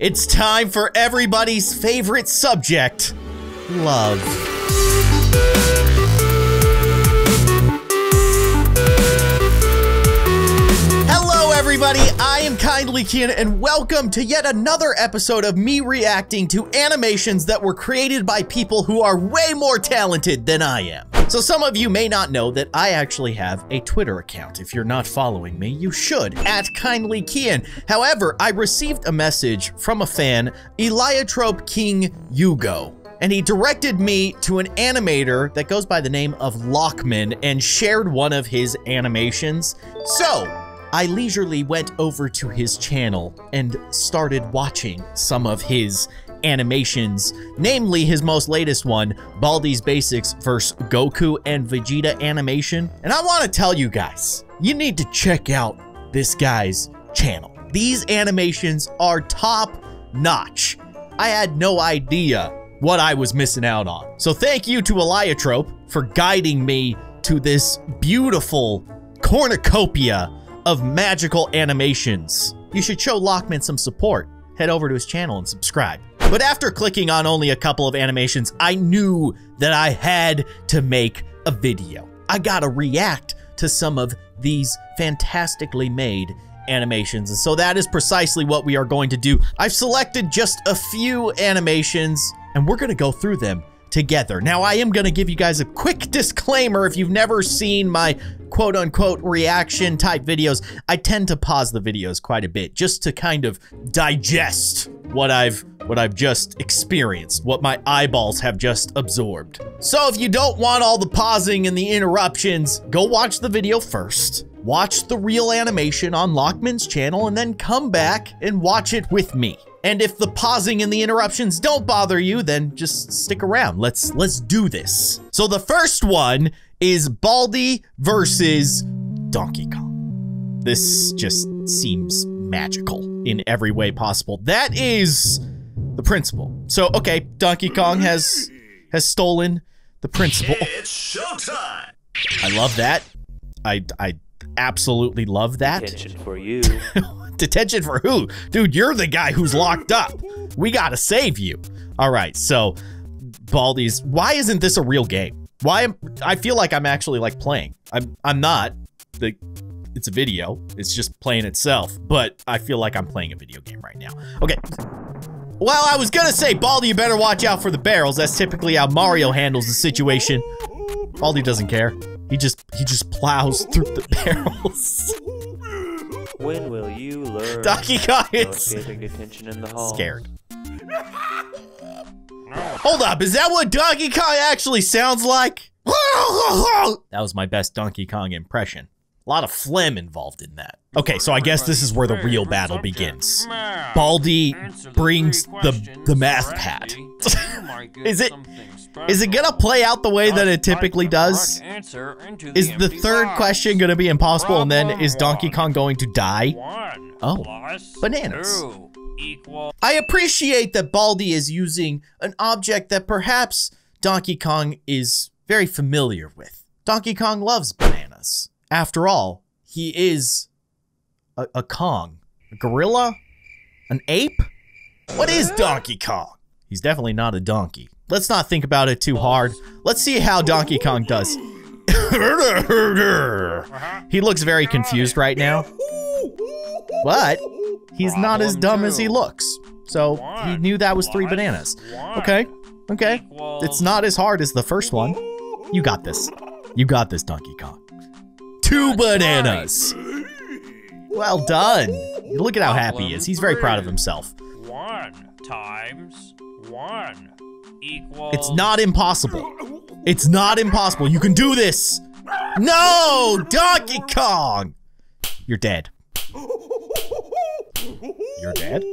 It's time for everybody's favorite subject, love. Hello everybody, I am Kindly Keyin and welcome to yet another episode of me reacting to animations that were created by people who are way more talented than I am. So some of you may not know that I actually have a Twitter account. If you're not following me, you should, at Kindly Keyin. However, I received a message from a fan, Eliatrope King Hugo and he directed me to an animator that goes by the name of Lokman and shared one of his animations. So, I leisurely went over to his channel and started watching some of his animations, namely his most latest one, Baldi's Basics vs. Goku and Vegeta animation. And I want to tell you guys, you need to check out this guy's channel. These animations are top notch. I had no idea what I was missing out on. So thank you to Eliatrope for guiding me to this beautiful cornucopia of magical animations. You should show Lokman some support. Head over to his channel and subscribe. But after clicking on only a couple of animations, I knew that I had to make a video. I gotta react to some of these fantastically made animations. And so that is precisely what we are going to do. I've selected just a few animations and we're gonna go through them together. Now, I am gonna give you guys a quick disclaimer if you've never seen my quote unquote reaction type videos. I tend to pause the videos quite a bit just to kind of digest what I've what I've just experienced, what my eyeballs have just absorbed. So if you don't want all the pausing and the interruptions, go watch the video first. Watch the real animation on Lokman's channel and then come back and watch it with me. And if the pausing and the interruptions don't bother you, then just stick around. Let's let's do this. So the first one is Baldi versus Donkey Kong. This just seems magical in every way possible. That is the principal. So okay, Donkey Kong has has stolen the principal. It's showtime. I love that. I I absolutely love that. Attention for you. Detention for who? Dude, you're the guy who's locked up. We gotta save you. All right, so Baldi's. Why isn't this a real game? Why am I feel like I'm actually like playing. I'm I'm not. The it's a video. It's just playing itself, but I feel like I'm playing a video game right now. Okay. Well, I was gonna say, Baldi, you better watch out for the barrels. That's typically how Mario handles the situation. Baldi doesn't care. He just he just plows through the barrels. When will you learn? Donkey Kong No is escaping detention in the hall. scared. Hold up, is that what Donkey Kong actually sounds like? That was my best Donkey Kong impression. A lot of phlegm involved in that. Okay, so I guess this is where the real battle begins. Baldi brings the the math pad. Is it is it gonna play out the way that it typically does? Is the third question gonna be impossible and then is Donkey Kong going to die? Oh, bananas. I appreciate that Baldi is using an object that perhaps Donkey Kong is very familiar with. Donkey Kong loves bananas. After all, he is a, a Kong. A gorilla? An ape? What is Donkey Kong? He's definitely not a donkey. Let's not think about it too hard. Let's see how Donkey Kong does. he looks very confused right now. But he's not as dumb as he looks. So he knew that was three bananas. Okay, okay. It's not as hard as the first one. You got this. You got this, Donkey Kong. Two bananas. Well done. Look at how happy he is. He's very proud of himself. One times one equals. It's not impossible. It's not impossible. You can do this. No, Donkey Kong. You're dead. You're dead?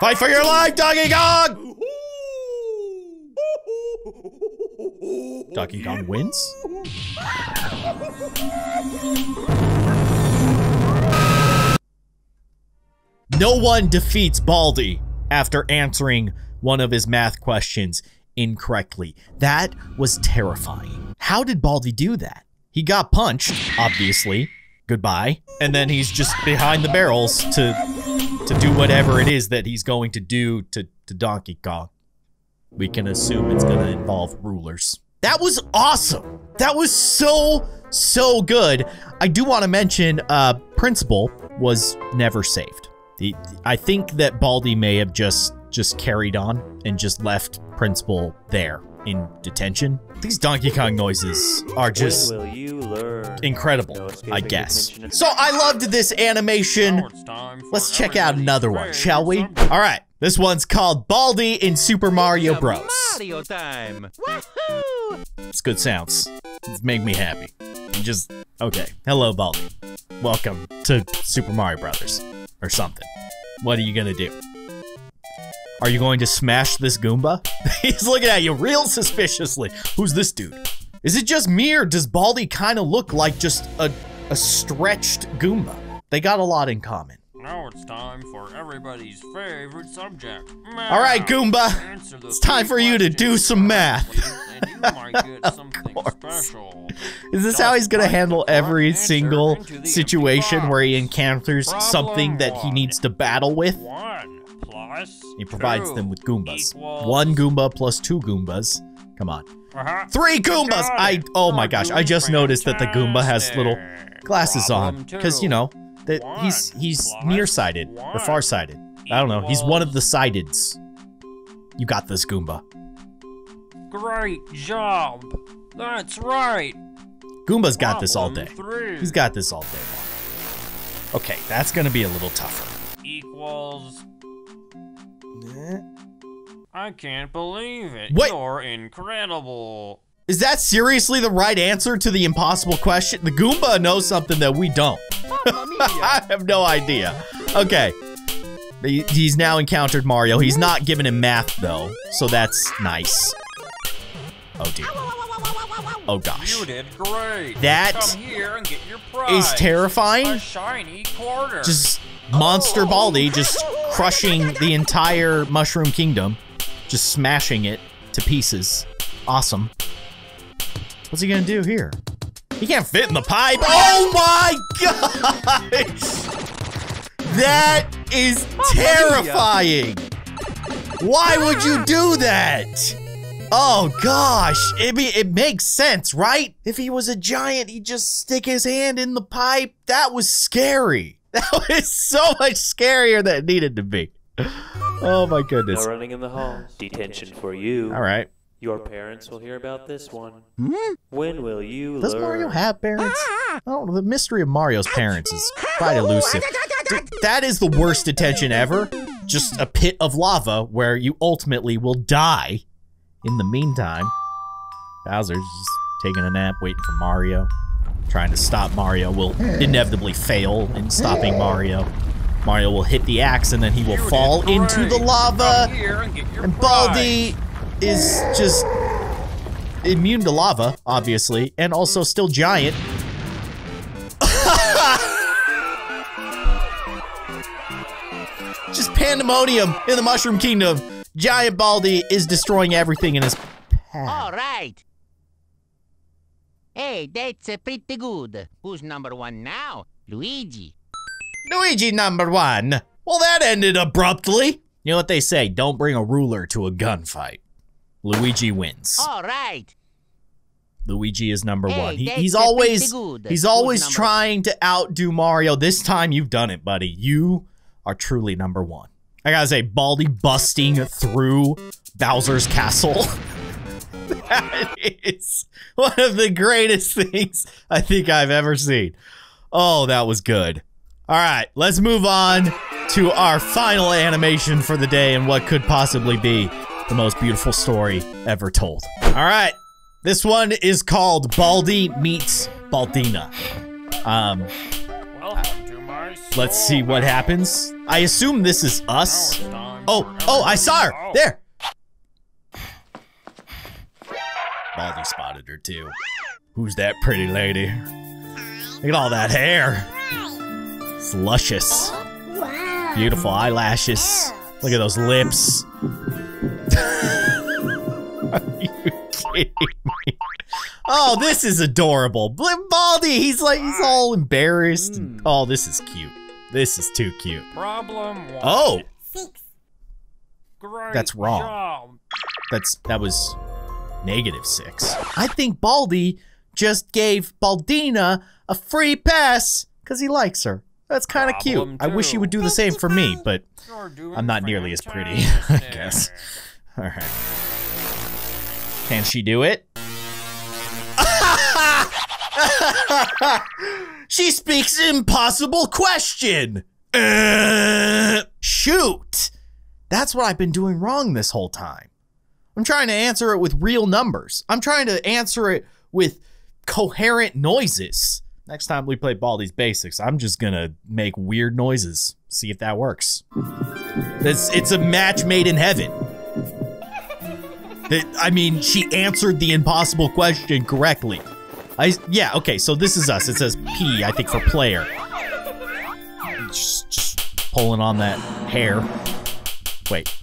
Fight for your life, Donkey Kong! Donkey Kong wins? No one defeats Baldi after answering one of his math questions incorrectly. That was terrifying. How did Baldi do that? He got punched, obviously. Goodbye. And then he's just behind the barrels to to do whatever it is that he's going to do to, to Donkey Kong. We can assume it's going to involve rulers. That was awesome. That was so, so good. I do want to mention uh, Principal was never saved. The, I think that Baldi may have just just carried on and just left Principal there in detention. These Donkey Kong noises are just will you learn? incredible, No I guess. So I loved this animation. Now it's time for Let's check out another one, shall we? All right, this one's called Baldi in Super Mario Bros. Mario time! It's good sounds. It's make me happy. Just okay. Hello, Baldi. Welcome to Super Mario Brothers, or something. What are you gonna do? Are you going to smash this Goomba? He's looking at you real suspiciously. Who's this dude? Is it just me, or does Baldi kind of look like just a a stretched Goomba? They got a lot in common. Now it's time for everybody's favorite subject. All right, Goomba. It's time for you to do some math. correctly, And you might get something course. Is this how he's gonna handle every single into the empty situation where he encounters something that he needs to battle with? One plus He provides them with Goombas. One Goomba plus two Goombas. Come on. Uh-huh. Three Goombas! I oh my gosh, I just noticed that the Goomba has little glasses on. Because, you know, that he's he's plus nearsighted or one farsighted. I don't know. He's one of the equals- sideds. You got this, Goomba. Great job. That's right. Goomba's got this all day. Three He's got this all day long. Okay, that's gonna be a little tougher. equals. I can't believe it. What? You're incredible. Is that seriously the right answer to the impossible question? The Goomba knows something that we don't. I have no idea. Okay. He's now encountered Mario. He's not giving him math, though, so that's nice. Oh, dear. Oh, gosh. You did great. That Come here and get your prize. Is terrifying. A shiny quarter. Just Monster oh. Baldi just crushing the entire Mushroom Kingdom. Just smashing it to pieces. Awesome. What's he gonna do here? He can't fit in the pipe. Oh my gosh! That is terrifying. Why would you do that? Oh gosh, it be, it makes sense, right? If he was a giant, he'd just stick his hand in the pipe. That was scary. That was so much scarier than it needed to be. Oh my goodness. No goodness. running in the halls. Detention for you. All right. Your parents will hear about this one. Hmm? When will you Does learn? Mario have parents? I don't. The mystery of Mario's parents is quite elusive. Dude, that is the worst detention ever. Just a pit of lava where you ultimately will die. In the meantime, Bowser's just taking a nap, waiting for Mario. Trying to stop Mario will inevitably fail in stopping Mario. Mario will hit the axe and then he will You fall into the lava. And get And prize. Baldi is just immune to lava, obviously, and also still giant. just pandemonium in the Mushroom Kingdom. Giant Baldi is destroying everything in his path. All right. Hey, that's uh, pretty good. Who's number one now? Luigi. Luigi number one. Well, that ended abruptly. You know what they say? Don't bring a ruler to a gunfight. Luigi wins. All right. Luigi is number Hey, one. He, he's always good. he's always number- trying to outdo Mario. This time you've done it, buddy. You are truly number one. I gotta say, Baldi busting through Bowser's castle. that is one of the greatest things I think I've ever seen. Oh, that was good. All right, let's move on to our final animation for the day and what could possibly be the most beautiful story ever told. All right, this one is called Baldi Meets Baldina. Um, let's see what happens. I assume this is us. Oh, oh, I saw her. There. Baldi spotted her too. Who's that pretty lady? Look at all that hair. It's luscious. Beautiful eyelashes. Look at those lips. Are you kidding me? Oh, this is adorable. Bl- Baldi, he's like, he's all embarrassed. and- hmm. oh, this is cute. This is too cute. Problem one. Oh, Great that's wrong. job. that's that was negative six. I think Baldi just gave Baldina a free pass because he likes her. That's kind of cute. Problem I wish he would do the same for me, but I'm not nearly as pretty, I guess. All right. Can she do it? she speaks impossible question. Uh, shoot. That's what I've been doing wrong this whole time. I'm trying to answer it with real numbers. I'm trying to answer it with coherent noises. Next time we play Baldi's Basics, I'm just gonna make weird noises. See if that works. It's, it's a match made in heaven. That- I mean, she answered the impossible question correctly. I yeah okay. So this is us. It says P, I think for player. Just, just pulling on that hair. Wait.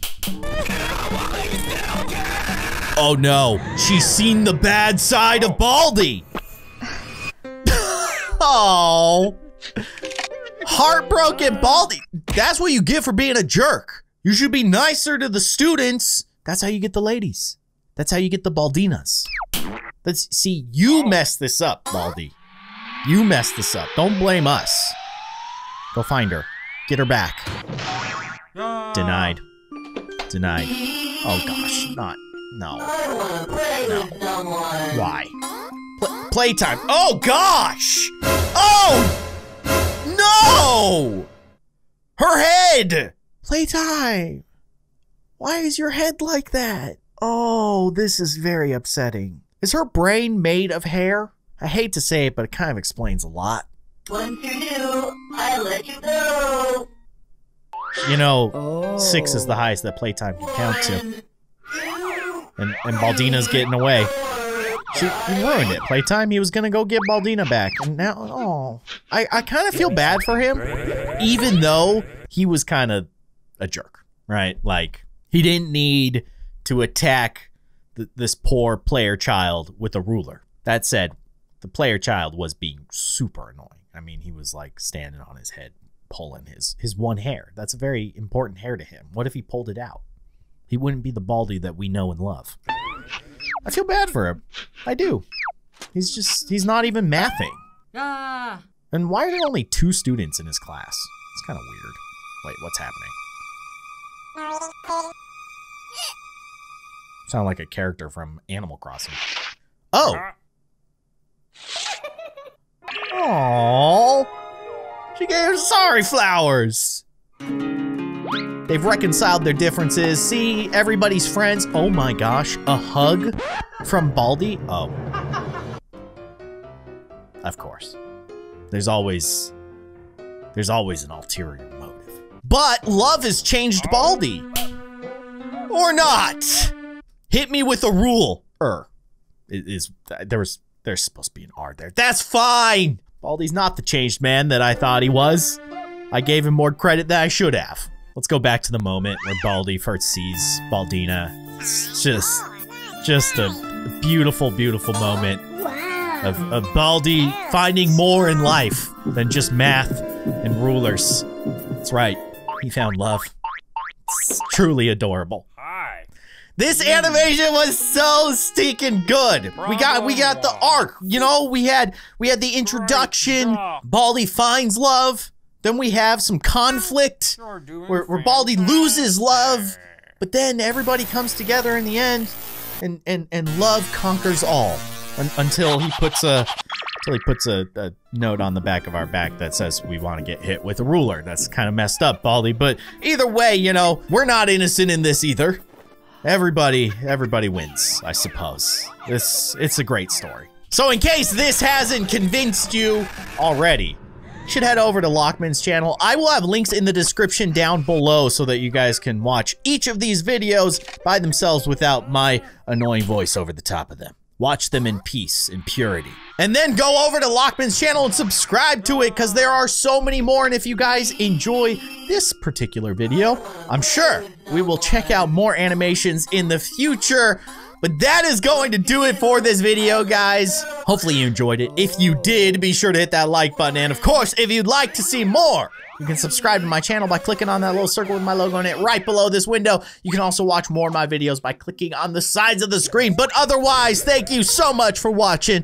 Oh no, she's seen the bad side of Baldi. oh, heartbroken Baldi. That's what you get for being a jerk. You should be nicer to the students. That's how you get the ladies. That's how you get the Baldinas. Let's see, you messed this up, Baldi. You messed this up. Don't blame us. Go find her. Get her back. Denied. Denied. Oh gosh, not no. No. Why? Pl- playtime. Oh gosh! Oh no! Her head! Playtime! Why is your head like that? Oh, this is very upsetting. Is her brain made of hair? I hate to say it, but it kind of explains a lot. Once you do, I let you go. You know, oh. six is the highest that playtime can count to. And, and Baldina's getting away. She, he ruined it. Playtime, he was gonna go get Baldina back. And now, oh. I, I kind of feel bad for him, even though he was kind of a jerk, right? Like, he didn't need to attack th- this poor player child with a ruler. That said, the player child was being super annoying. I mean, he was like standing on his head, pulling his, his one hair. That's a very important hair to him. What if he pulled it out? He wouldn't be the Baldi that we know and love. I feel bad for him. I do. He's just, he's not even mathing. Ah. And why are there only two students in his class? It's kind of weird. Wait, what's happening? Sound like a character from Animal Crossing. Oh! Aww. She gave her sorry flowers. They've reconciled their differences. See, everybody's friends. Oh my gosh, a hug from Baldi? Oh. Of course. There's always there's always an ulterior motive. But love has changed Baldi. Or not. Hit me with a rule. Er. Is there was there's supposed to be an R there. That's fine. Baldi's not the changed man that I thought he was. I gave him more credit than I should have. Let's go back to the moment where Baldi first sees Baldina. It's just just a beautiful, beautiful moment of, of Baldy finding more in life than just math and rulers. That's right. He found love. It's truly adorable. Hi. This animation was so stinking good. We got we got the arc, you know, we had we had the introduction. Baldi finds love, then we have some conflict where, where Baldi loses love, but then everybody comes together in the end and and, and love conquers all un- until he puts a until he puts a, a note on the back of our back that says we want to get hit with a ruler. That's kind of messed up, Baldi, but either way, you know, we're not innocent in this either. Everybody, everybody wins, I suppose. This, it's a great story. So in case this hasn't convinced you already, you should head over to Lokman's channel. I will have links in the description down below so that you guys can watch each of these videos by themselves without my annoying voice over the top of them. Watch them in peace and purity. And then go over to Lokman's channel and subscribe to it because there are so many more. And if you guys enjoy this particular video, I'm sure we will check out more animations in the future. But that is going to do it for this video, guys. Hopefully you enjoyed it. If you did, be sure to hit that like button. And of course, if you'd like to see more You can subscribe to my channel by clicking on that little circle with my logo on it right below this window. You can also watch more of my videos by clicking on the sides of the screen. But otherwise, thank you so much for watching,